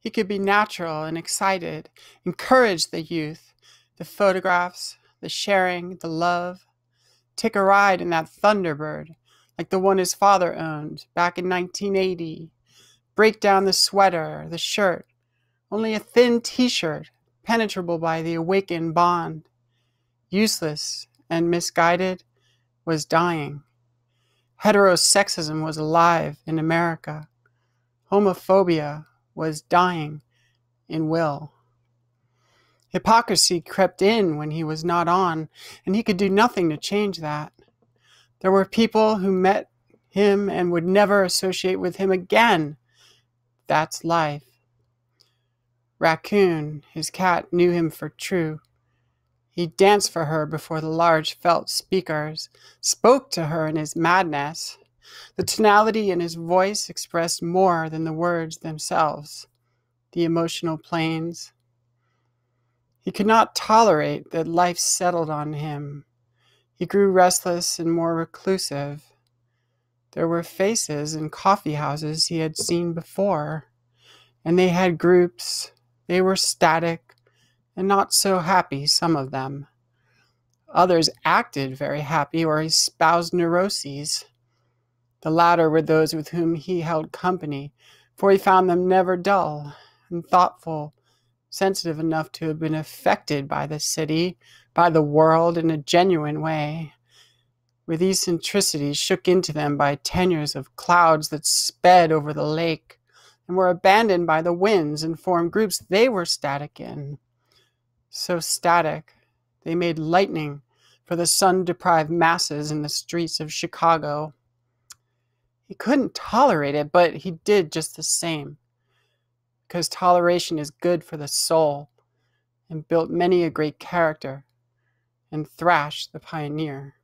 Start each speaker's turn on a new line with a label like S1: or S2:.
S1: He could be natural and excited, encourage the youth, the photographs, the sharing, the love. Take a ride in that Thunderbird, like the one his father owned back in 1980. Break down the sweater, the shirt, only a thin t shirt, penetrable by the awakened bond. Useless and misguided, was dying. Heterosexism was alive in America. Homophobia was dying in Will. Hypocrisy crept in when he was not on, and he could do nothing to change that. There were people who met him and would never associate with him again. That's life. Raccoon, his cat, knew him for true. He danced for her before the large felt speakers, spoke to her in his madness. The tonality in his voice expressed more than the words themselves, the emotional planes. He could not tolerate that life settled on him. He grew restless and more reclusive. There were faces in coffee houses he had seen before, and they had groups. They were static, and not so happy, some of them. Others acted very happy or espoused neuroses. The latter were those with whom he held company, for he found them never dull and thoughtful, sensitive enough to have been affected by the city, by the world in a genuine way. With eccentricities shook into them by tenures of clouds that sped over the lake and were abandoned by the winds and formed groups they were static in so static, they made lightning for the sun deprived masses in the streets of Chicago. He couldn't tolerate it, but he did just the same, because toleration is good for the soul, and built many a great character, and Thrash the pioneer.